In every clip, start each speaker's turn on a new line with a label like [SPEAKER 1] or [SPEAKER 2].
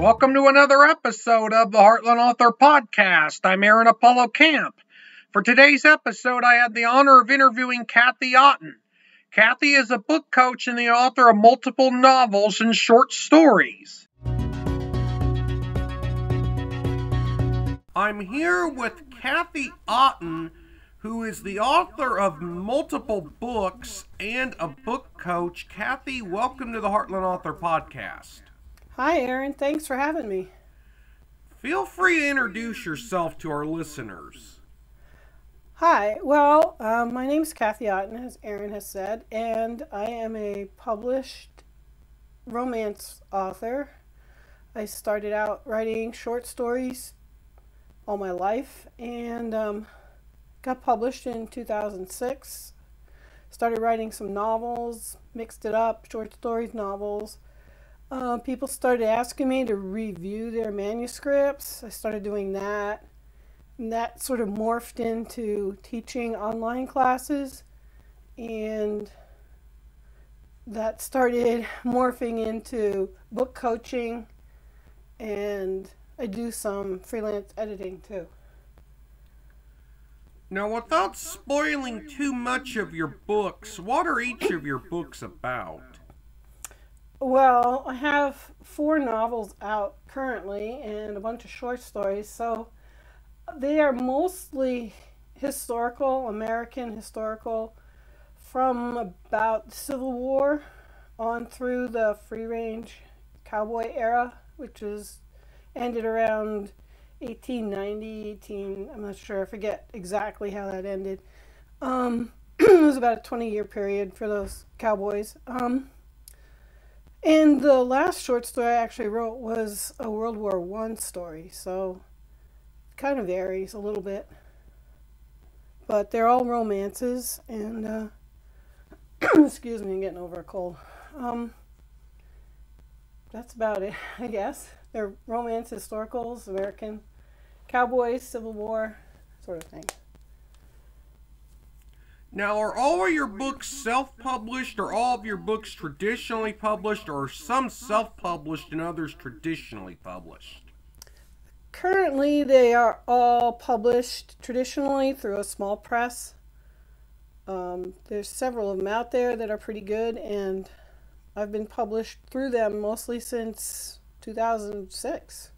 [SPEAKER 1] Welcome to another episode of the Heartland Author Podcast. I'm Aaron Apollo Camp. For today's episode, I had the honor of interviewing Kathy Otten. Kathy is a book coach and the author of multiple novels and short stories. I'm here with Kathy Otten, who is the author of multiple books and a book coach. Kathy, welcome to the Heartland Author Podcast.
[SPEAKER 2] Hi, Aaron. Thanks for having me.
[SPEAKER 1] Feel free to introduce yourself to our listeners.
[SPEAKER 2] Hi. Well, um, my name is Kathy Otten, as Aaron has said, and I am a published romance author. I started out writing short stories all my life and um, got published in 2006. Started writing some novels, mixed it up, short stories, novels uh, people started asking me to review their manuscripts. I started doing that. And that sort of morphed into teaching online classes. And that started morphing into book coaching. And I do some freelance editing too.
[SPEAKER 1] Now, without spoiling too much of your books, what are each of your books about?
[SPEAKER 2] Well, I have four novels out currently and a bunch of short stories. So they are mostly historical, American historical, from about the Civil War on through the free range cowboy era, which is ended around 1890, 18, I'm not sure, I forget exactly how that ended. Um, it was about a 20 year period for those cowboys. Um, and the last short story I actually wrote was a World War One story, so it kind of varies a little bit. But they're all romances, and uh, excuse me, I'm getting over a cold. Um, that's about it, I guess. They're romance, historicals, American cowboys, Civil War, sort of thing.
[SPEAKER 1] Now, are all of your books self published, or all of your books traditionally published, or some self published and others traditionally published?
[SPEAKER 2] Currently, they are all published traditionally through a small press. Um, there's several of them out there that are pretty good, and I've been published through them mostly since 2006.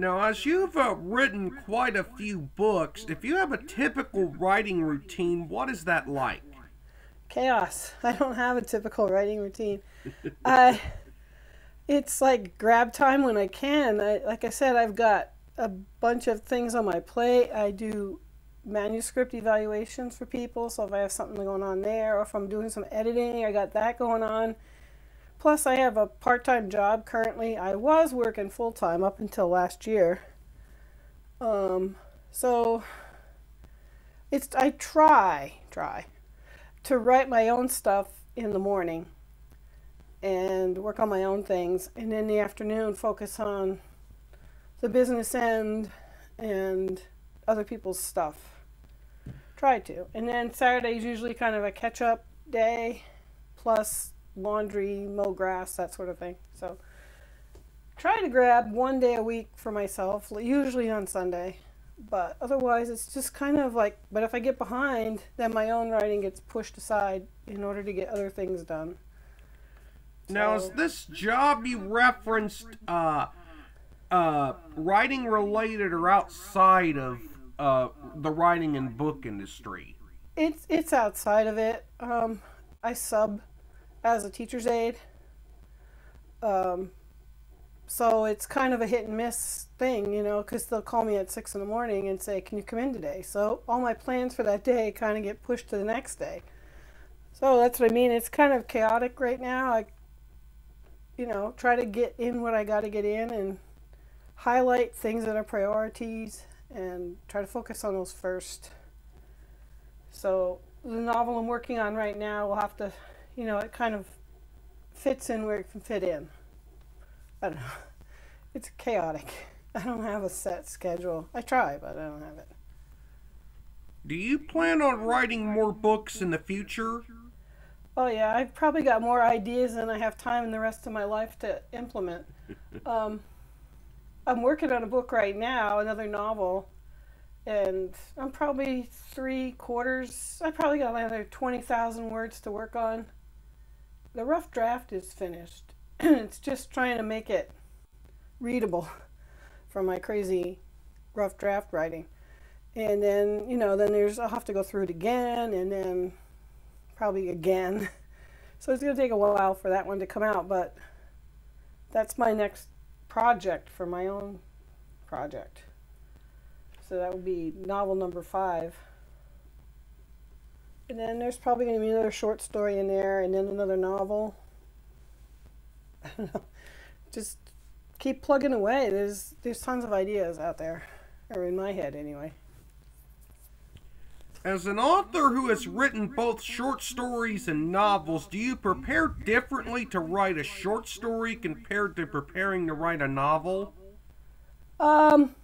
[SPEAKER 1] Now, as you've uh, written quite a few books, if you have a typical writing routine, what is that like?
[SPEAKER 2] Chaos. I don't have a typical writing routine. uh, it's like grab time when I can. I, like I said, I've got a bunch of things on my plate. I do manuscript evaluations for people, so if I have something going on there, or if I'm doing some editing, I got that going on. Plus, I have a part time job currently. I was working full time up until last year. Um, so it's I try try to write my own stuff in the morning and work on my own things, and in the afternoon focus on the business end and other people's stuff. Try to, and then Saturday is usually kind of a catch up day, plus laundry, mow grass, that sort of thing. So try to grab one day a week for myself, usually on Sunday. But otherwise, it's just kind of like, but if I get behind, then my own writing gets pushed aside in order to get other things done.
[SPEAKER 1] Now, is this job you referenced uh, uh, writing related or outside of uh, the writing and book industry?
[SPEAKER 2] It's it's outside of it. Um, I sub as a teacher's aide. Um, so it's kind of a hit and miss thing, you know, because they'll call me at six in the morning and say, "Can you come in today?" So all my plans for that day kind of get pushed to the next day. So that's what I mean. It's kind of chaotic right now. I, you know, try to get in what I got to get in and highlight things that are priorities and try to focus on those first. So the novel I'm working on right now will have to you know, it kind of fits in where it can fit in. I don't know. It's chaotic. I don't have a set schedule. I try, but I don't have it.
[SPEAKER 1] Do you plan on writing more books in the future?
[SPEAKER 2] Oh yeah, I've probably got more ideas than I have time in the rest of my life to implement. um, I'm working on a book right now, another novel, and I'm probably three quarters. I probably got another twenty thousand words to work on. The rough draft is finished. it's just trying to make it readable from my crazy rough draft writing. And then, you know, then there's, I'll have to go through it again and then probably again. So it's going to take a while for that one to come out, but that's my next project for my own project. So that would be novel number five. And then there's probably going to be another short story in there and then another novel. I don't know. Just keep plugging away. There's there's tons of ideas out there, or in my head anyway.
[SPEAKER 1] As an author who has written both short stories and novels, do you prepare differently to write a short story compared to preparing to write a novel?
[SPEAKER 2] Um,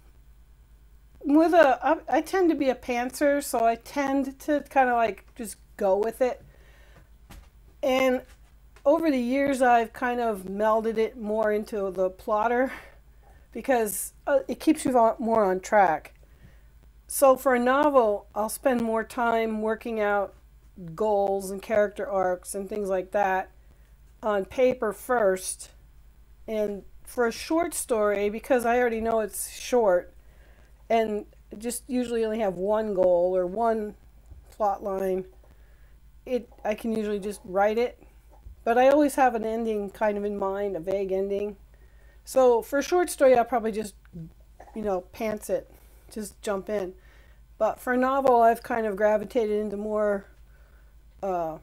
[SPEAKER 2] with a, I, I tend to be a pantser, so I tend to kind of like just go with it. And over the years, I've kind of melded it more into the plotter because uh, it keeps you more on track. So for a novel, I'll spend more time working out goals and character arcs and things like that on paper first. And for a short story, because I already know it's short and just usually only have one goal or one plot line, it I can usually just write it but I always have an ending kind of in mind, a vague ending. So for a short story, I'll probably just, you know, pants it, just jump in. But for a novel, I've kind of gravitated into more, uh,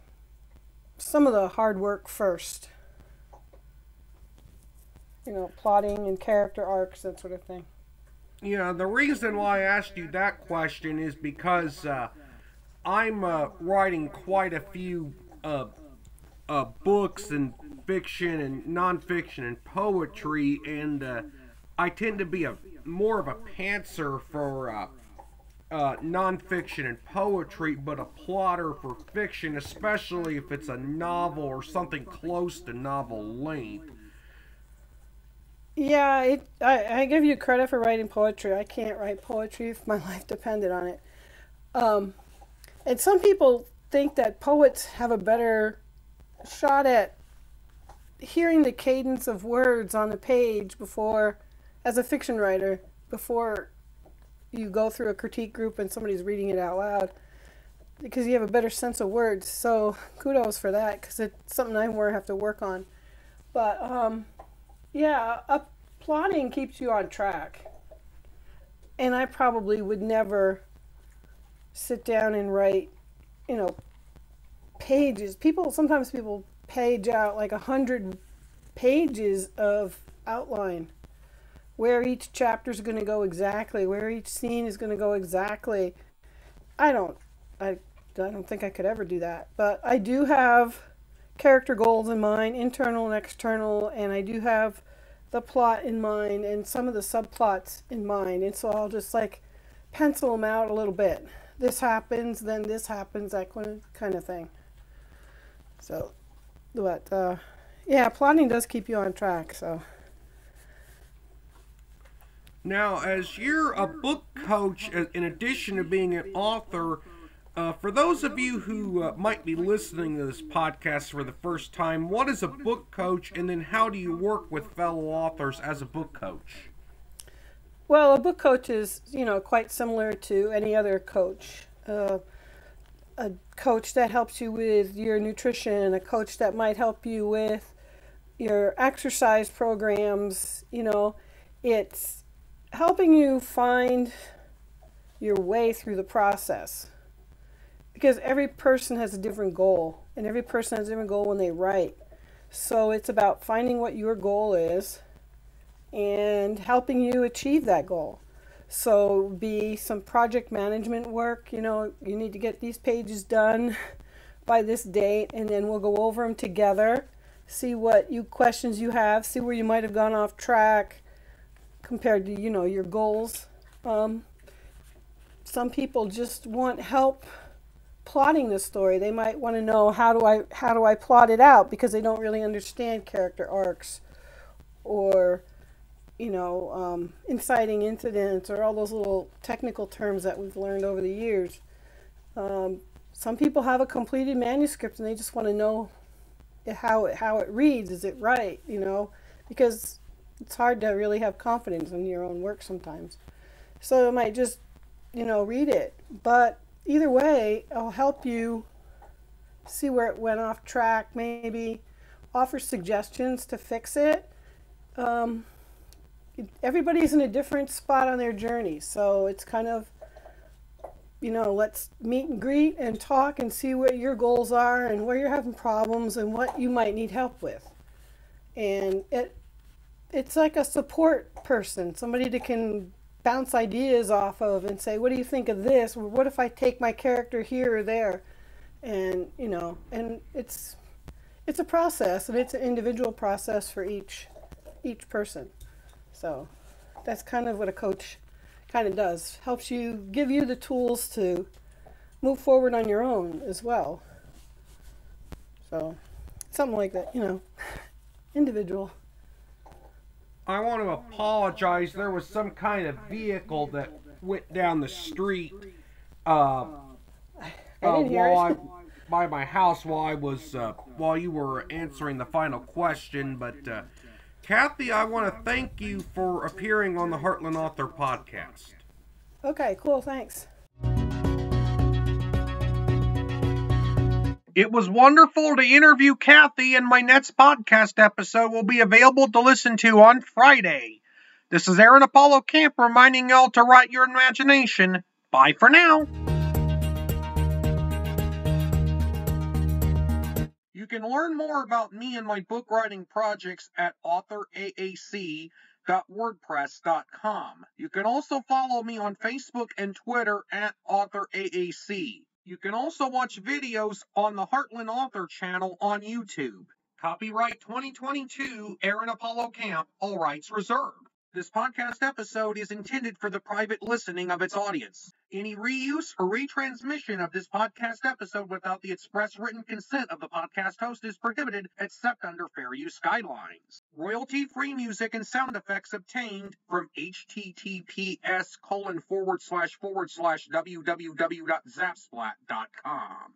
[SPEAKER 2] some of the hard work first. You know, plotting and character arcs, that sort of thing.
[SPEAKER 1] Yeah, the reason why I asked you that question is because uh, I'm uh, writing quite a few uh, uh, books and fiction and nonfiction and poetry, and uh, I tend to be a more of a pantser for uh, nonfiction and poetry, but a plotter for fiction, especially if it's a novel or something close to novel length.
[SPEAKER 2] Yeah, it, I, I give you credit for writing poetry. I can't write poetry if my life depended on it. Um, and some people think that poets have a better shot at hearing the cadence of words on the page before, as a fiction writer, before you go through a critique group and somebody's reading it out loud because you have a better sense of words. So kudos for that because it's something I more have to work on. But um, yeah, up plotting keeps you on track. And I probably would never sit down and write, you know, pages. People sometimes people page out like a hundred pages of outline where each chapter is going to go exactly, where each scene is going to go exactly. I don't, I, I don't think I could ever do that. But I do have character goals in mind, internal and external, and I do have the plot in mind and some of the subplots in mind. And so I'll just like pencil them out a little bit. This happens, then this happens, that kind of thing. So, but uh, yeah, plotting does keep you on track. So.
[SPEAKER 1] Now, as you're a book coach, in addition to being an author, uh, for those of you who uh, might be listening to this podcast for the first time, what is a book coach, and then how do you work with fellow authors as a book coach?
[SPEAKER 2] Well, a book coach is, you know, quite similar to any other coach. Uh, a coach that helps you with your nutrition, a coach that might help you with your exercise programs. You know, it's helping you find your way through the process because every person has a different goal and every person has a different goal when they write. So it's about finding what your goal is and helping you achieve that goal. So be some project management work. You know, you need to get these pages done by this date, and then we'll go over them together. See what you questions you have. See where you might have gone off track compared to you know your goals. Um, some people just want help plotting the story. They might want to know how do I how do I plot it out because they don't really understand character arcs or you know um, inciting incidents or all those little technical terms that we've learned over the years. Um, some people have a completed manuscript and they just want to know how it, how it reads. Is it right? You know, because it's hard to really have confidence in your own work sometimes. So it might just you know read it, but either way, I'll help you see where it went off track, maybe offer suggestions to fix it. Um, everybody's in a different spot on their journey, so it's kind of, you know, let's meet and greet and talk and see what your goals are and where you're having problems and what you might need help with. And it, it's like a support person, somebody that can bounce ideas off of and say, what do you think of this? What if I take my character here or there? And, you know, and it's, it's a process and it's an individual process for each, each person. So that's kind of what a coach kind of does. Helps you, give you the tools to move forward on your own as well. So something like that, you know, individual.
[SPEAKER 3] I want to apologize. There was some kind of vehicle that went down the street uh, uh, while I, by my house while I was uh, while you were answering the final question. But uh, Kathy, I want to thank you for appearing on the Heartland Author podcast.
[SPEAKER 2] Okay, cool. Thanks.
[SPEAKER 1] It was wonderful to interview Kathy, and my next podcast episode will be available to listen to on Friday. This is Aaron Apollo Camp reminding y'all to write your imagination. Bye for now. You can learn more about me and my book writing projects at authoraac.wordpress.com. You can also follow me on Facebook and Twitter at authoraac. You can also watch videos on the Heartland Author channel on YouTube. Copyright 2022, Aaron Apollo Camp, all rights reserved. This podcast episode is intended for the private listening of its audience. Any reuse or retransmission of this podcast episode without the express written consent of the podcast host is prohibited except under fair use guidelines. Royalty free music and sound effects obtained from https colon forward slash forward slash www.zapsplat.com.